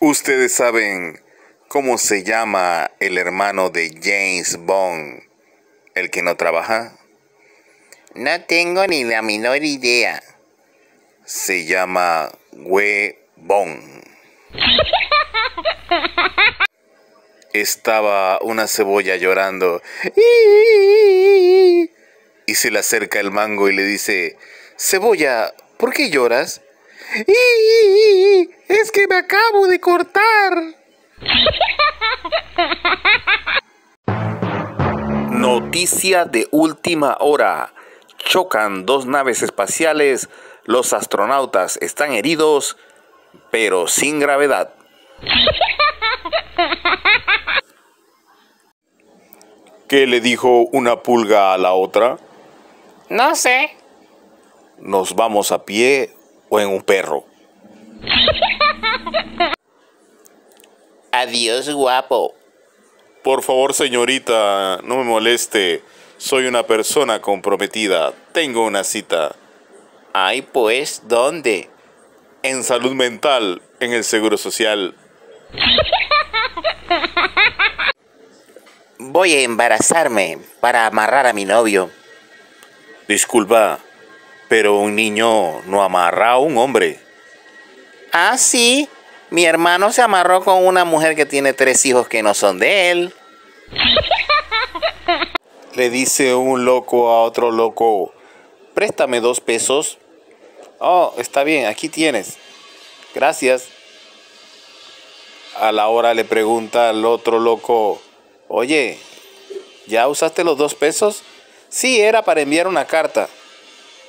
¿Ustedes saben cómo se llama el hermano de James Bond, el que no trabaja? No tengo ni la menor idea. Se llama Huevón. Estaba una cebolla llorando. Y se le acerca el mango y le dice, Cebolla, ¿por qué lloras? Es que me acabo de cortar. Noticia de última hora. Chocan dos naves espaciales. Los astronautas están heridos, pero sin gravedad. ¿Qué le dijo una pulga a la otra? No sé. ¿Nos vamos a pie o en un perro? Adiós, guapo. Por favor, señorita, no me moleste. Soy una persona comprometida. Tengo una cita. Ay, pues, ¿dónde? En salud mental, en el Seguro Social. Voy a embarazarme para amarrar a mi novio. Disculpa, pero un niño no amarra a un hombre. Ah, sí. Mi hermano se amarró con una mujer que tiene tres hijos que no son de él. Le dice un loco a otro loco, préstame dos pesos. Oh, está bien, aquí tienes. Gracias. A la hora le pregunta al otro loco, oye, ¿ya usaste los dos pesos? Sí, era para enviar una carta.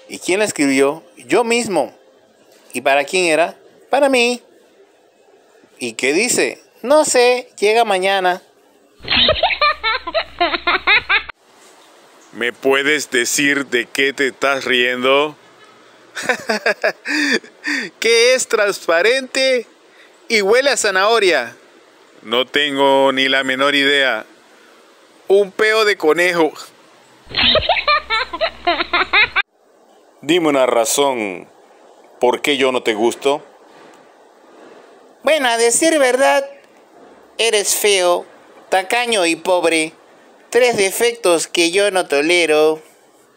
¿Y quién la escribió? Yo mismo. ¿Y para quién era? Para mí. ¿Y qué dice? No sé, llega mañana. ¿Me puedes decir de qué te estás riendo? que es transparente y huele a zanahoria. No tengo ni la menor idea. Un peo de conejo. Dime una razón. ¿Por qué yo no te gusto? Bueno, a decir verdad, eres feo, tacaño y pobre. Tres defectos que yo no tolero.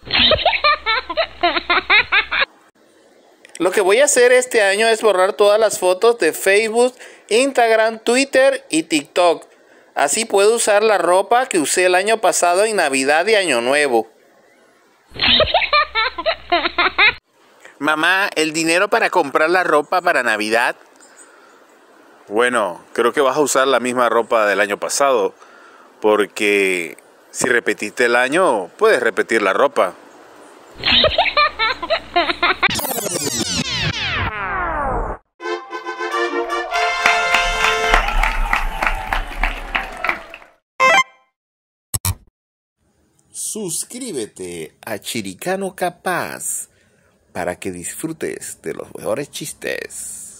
Lo que voy a hacer este año es borrar todas las fotos de Facebook, Instagram, Twitter y TikTok. Así puedo usar la ropa que usé el año pasado en Navidad y Año Nuevo. Mamá, ¿el dinero para comprar la ropa para Navidad? Bueno, creo que vas a usar la misma ropa del año pasado, porque si repetiste el año, puedes repetir la ropa. Suscríbete a Chiricano Capaz para que disfrutes de los mejores chistes.